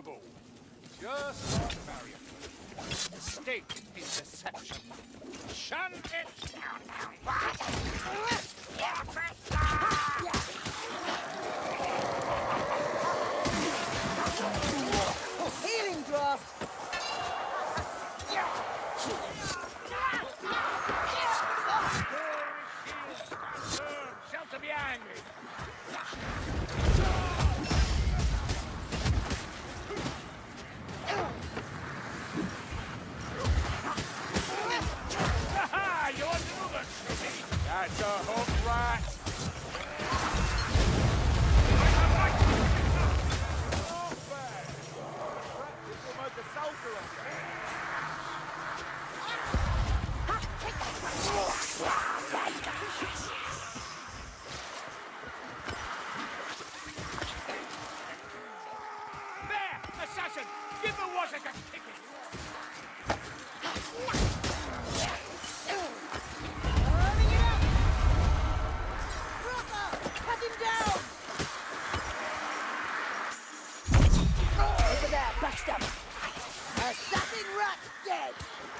terrible. Just like Marion. Mistake is deception. Shun it! Take that! not dead.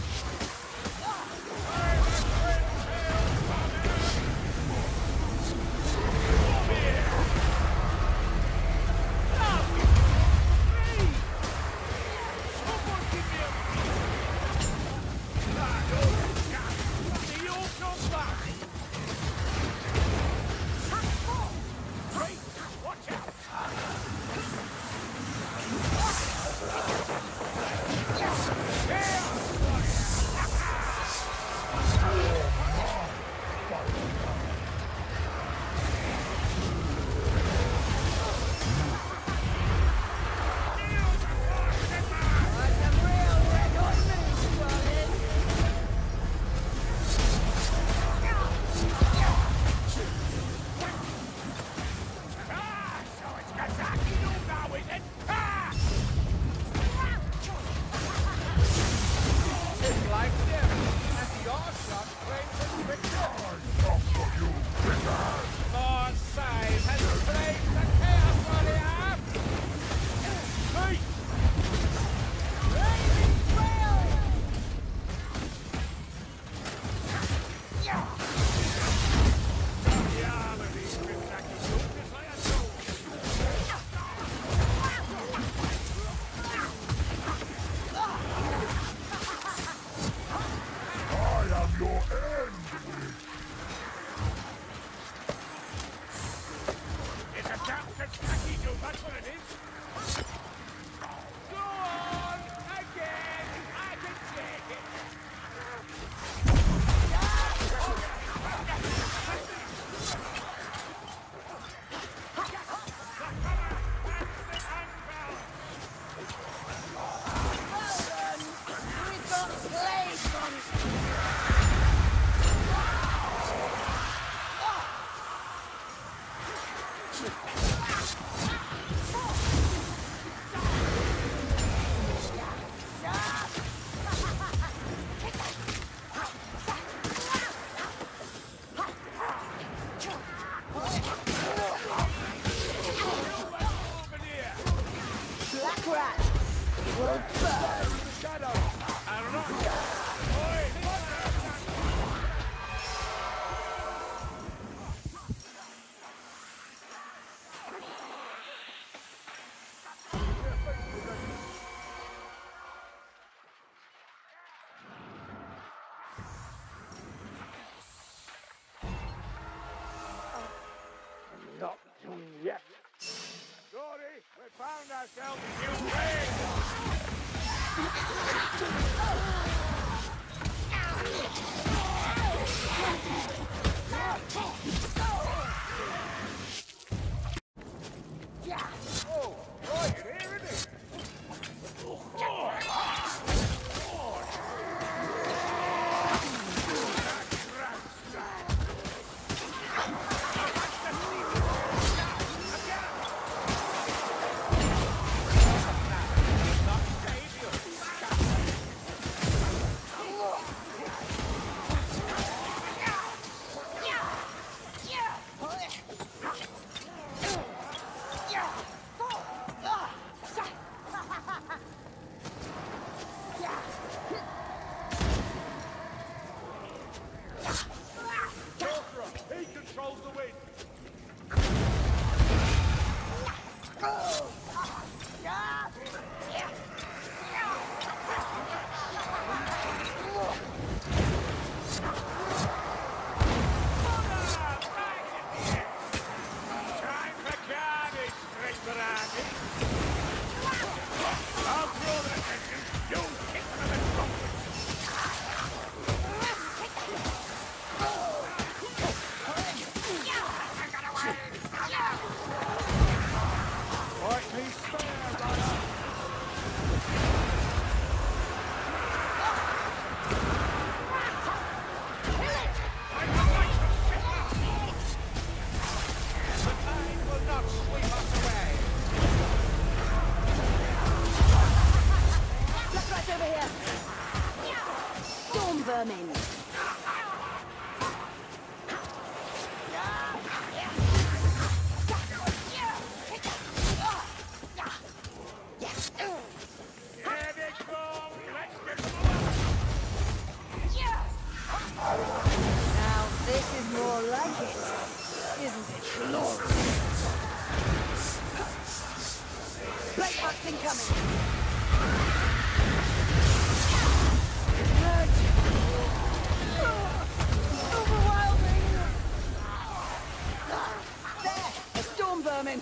Wait, your back! Now this is more like it, isn't it? Glorious. Black Bucks incoming. Merge. Overwhelming. There, a storm vermin.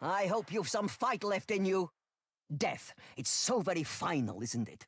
I hope you've some fight left in you. Death, it's so very final, isn't it?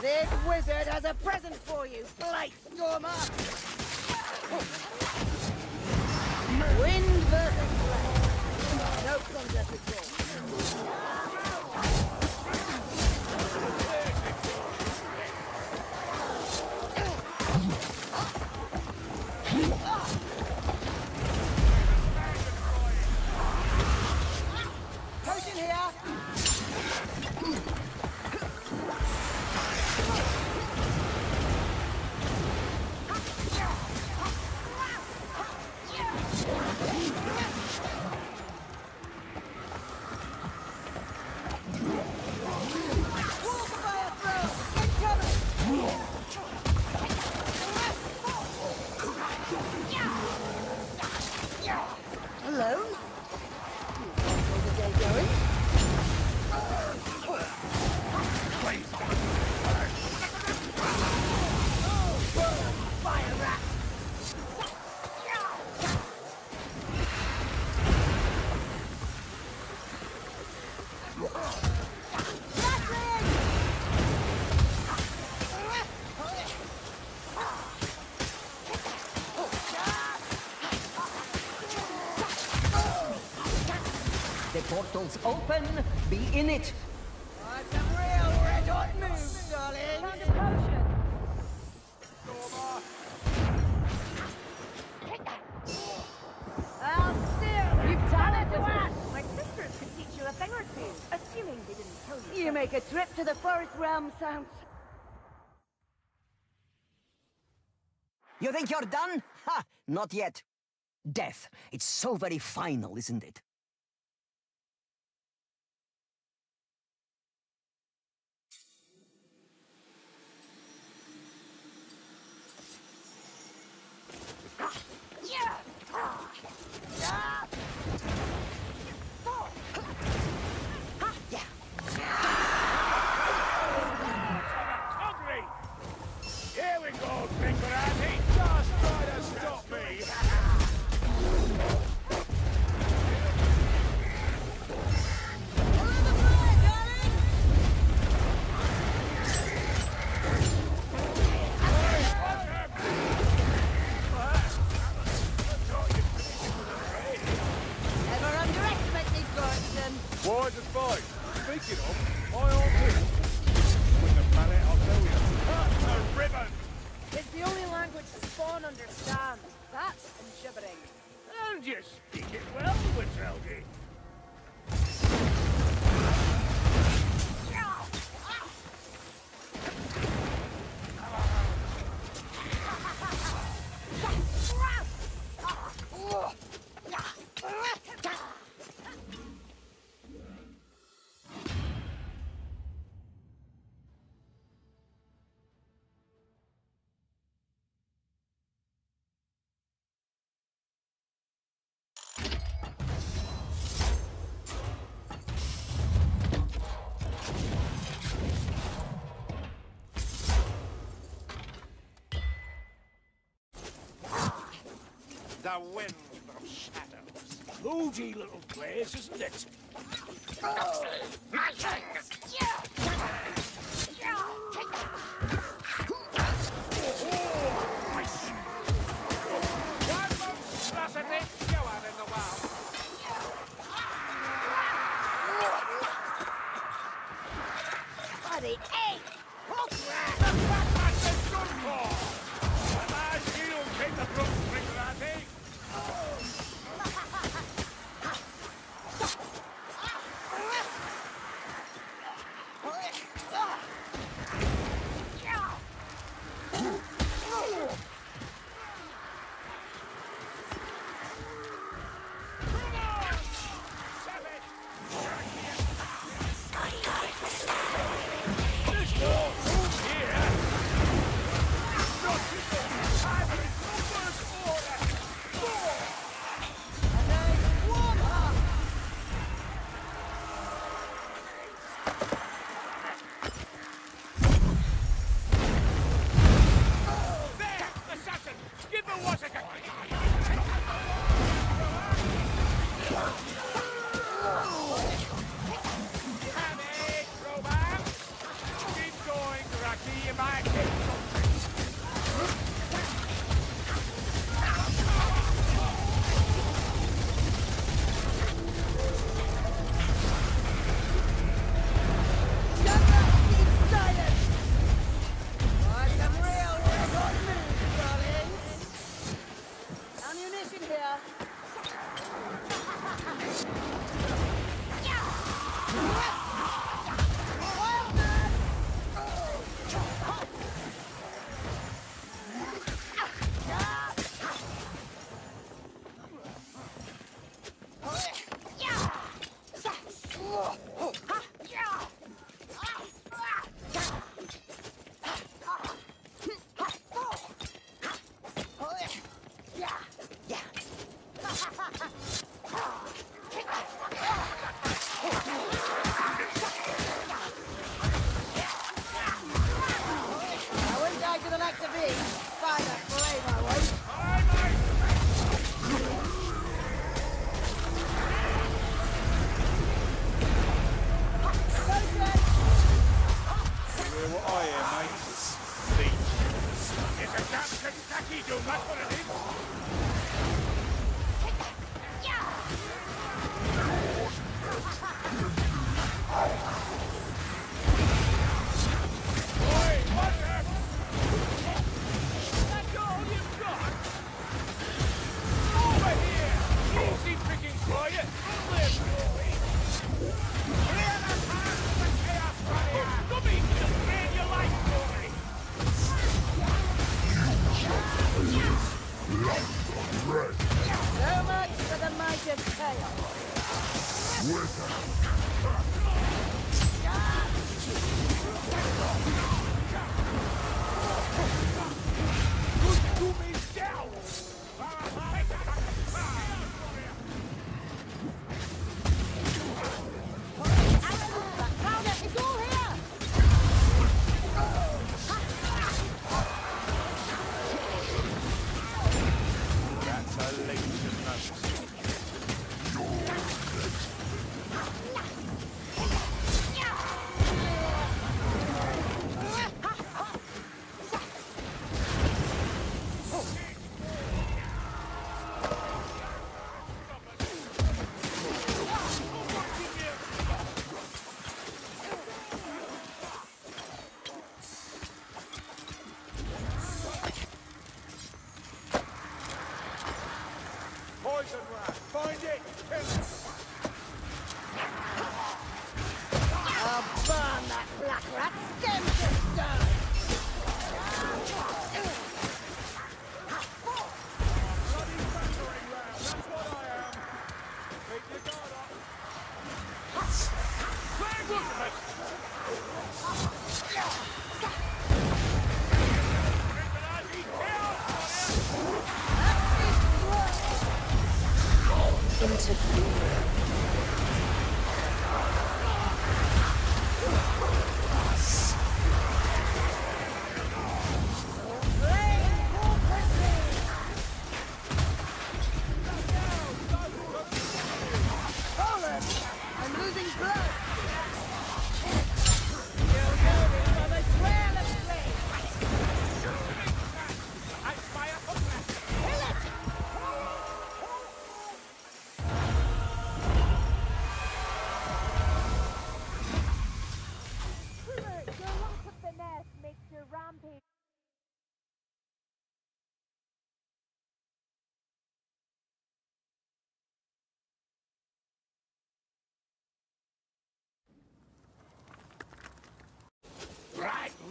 This wizard has a present for you, Blight Stormer! Wind versus Blade. No contest at all. Portal's open. Be in it. Want some real red hot moves, darling? Found a potion. I'll still. You've done it. My sisters could teach you a thing or two, assuming they didn't tell you. You make a trip to the forest realm sounds. You think you're done? Ha! Not yet. Death. It's so very final, isn't it? Wise advice. Speaking of, my old too. With the planet, I'll tell you. Cut the ribbon! It's the only language Spawn understands. That's gibbering. And you speak it well, Witzelgi. The wind of shadows. Moody little place, isn't it? Oh, my One Ammunition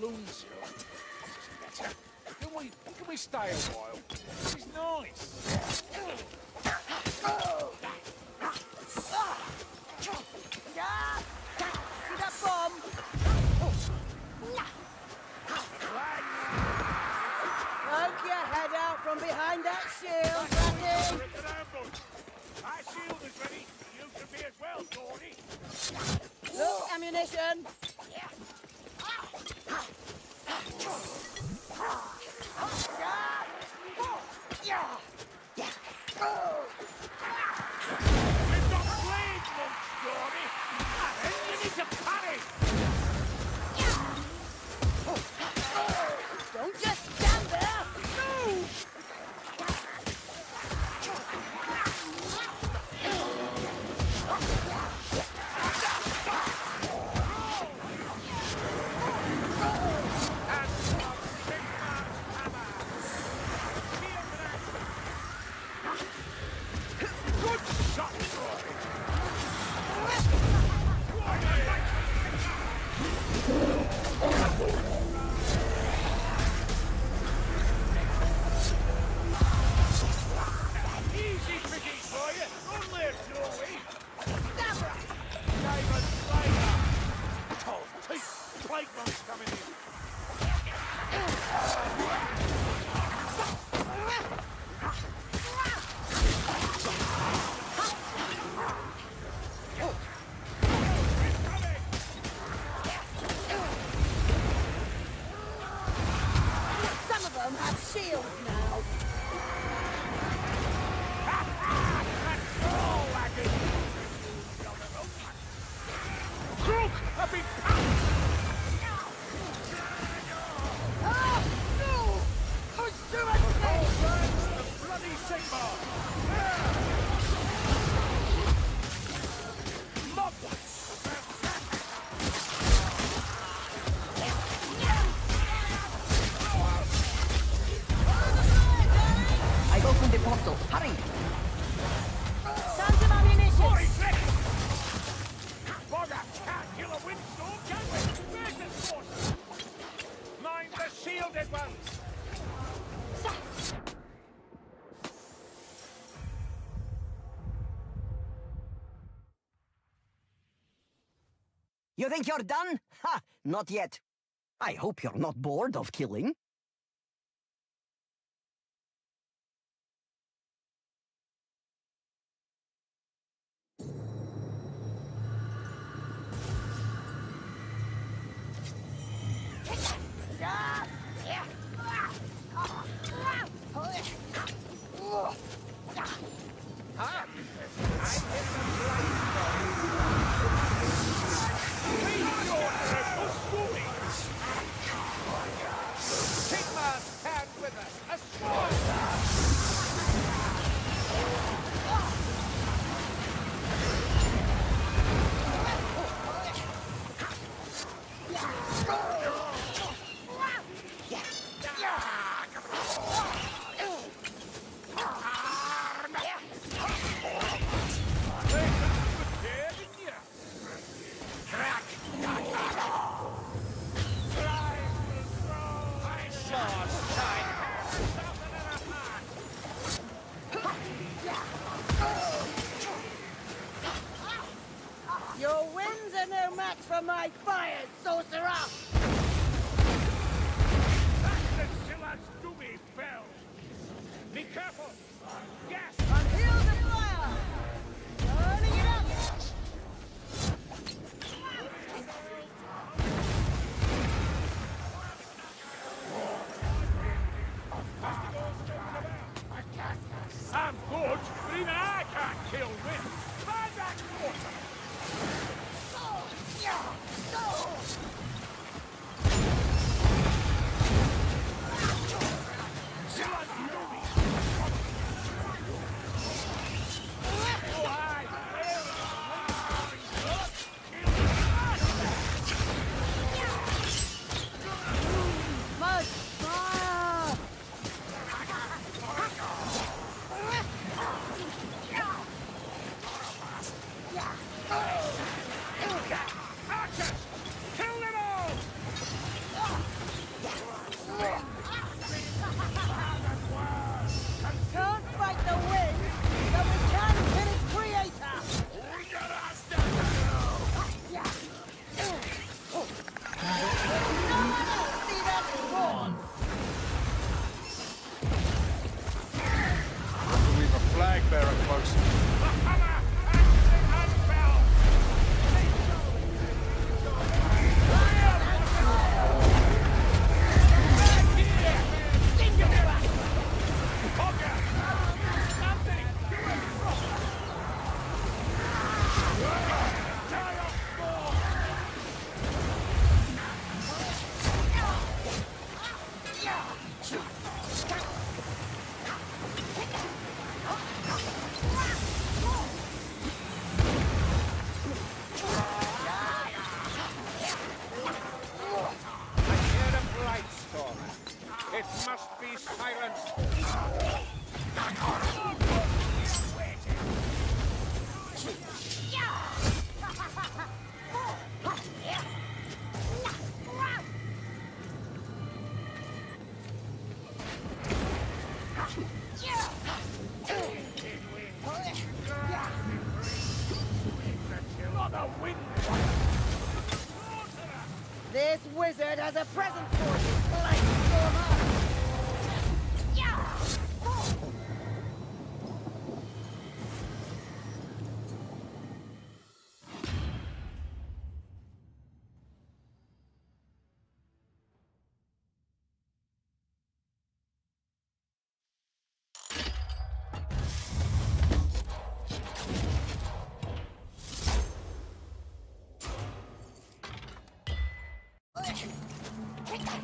lose you. Can we, can we stay a while? This is nice. plague monks coming in. think you're done? Ha! Not yet. I hope you're not bored of killing.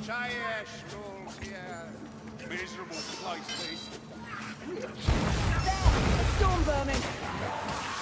Entire here. Miserable place, please. There! A storm vermin!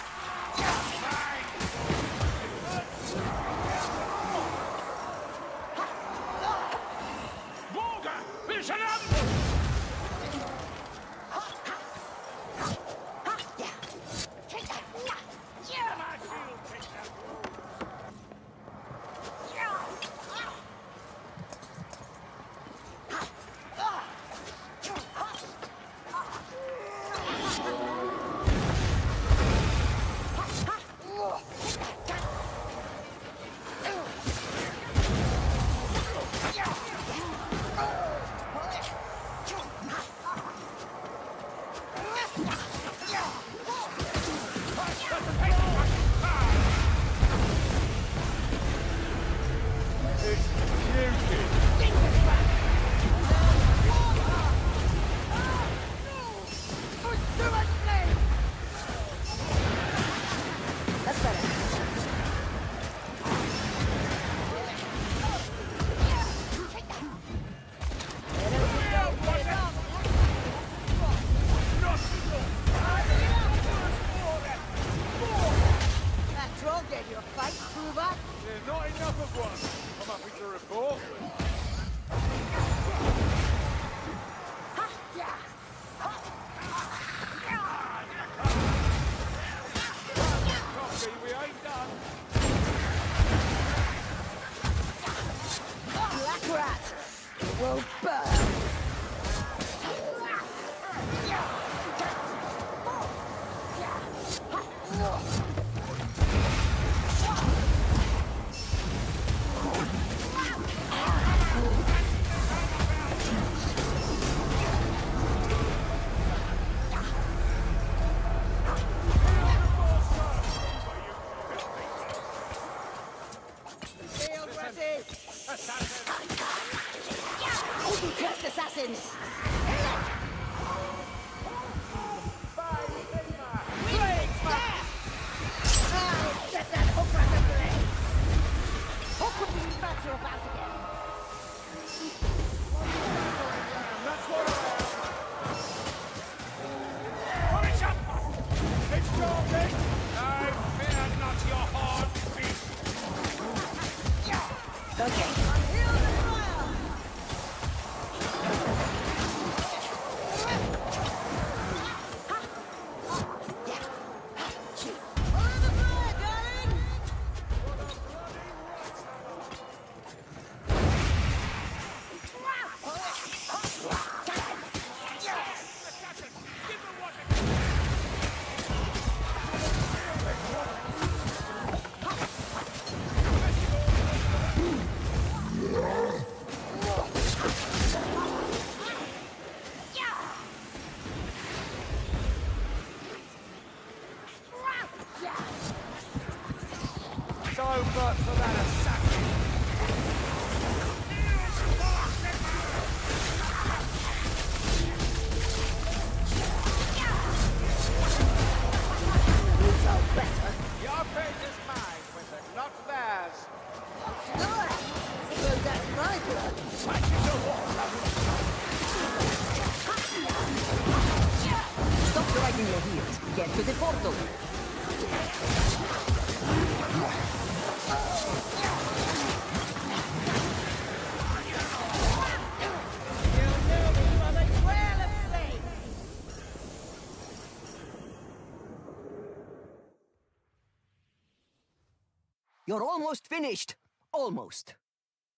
You're almost finished. Almost.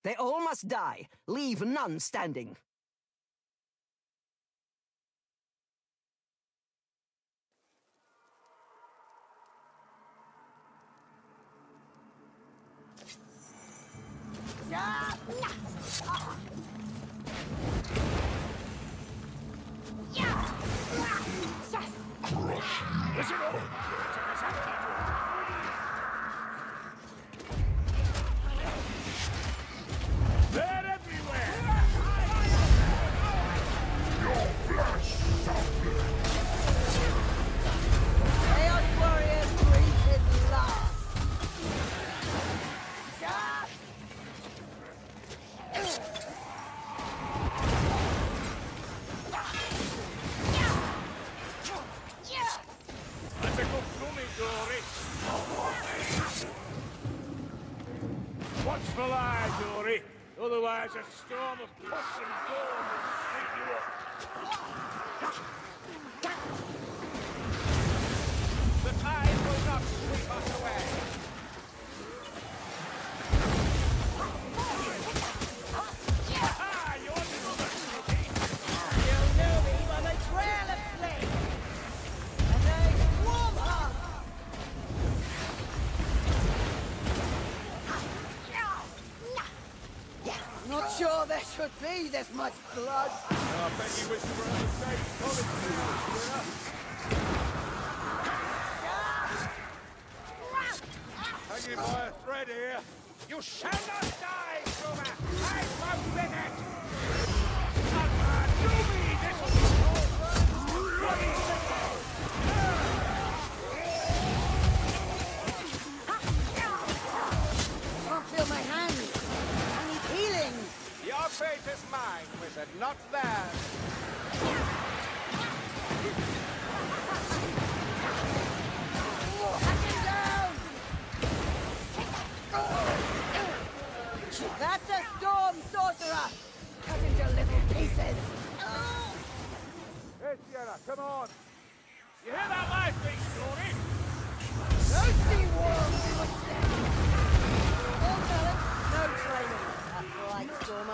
They all must die. Leave none standing. They're Watch the lie, Dory. Otherwise, a storm of puss and gorm will sweep you up. The tide will not sweep us away. Should be this much blood. I bet you wish you were the same college Hanging by a thread here. You shall not die, Suma! I forbid it! Ah, do me! This! Bloody fate is mine, wizard, not theirs. That's a storm, sorcerer! Cut into little pieces! Hey, Sienna, come on! You hear that life being slaughtered? Those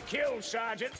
to kill, Sergeant.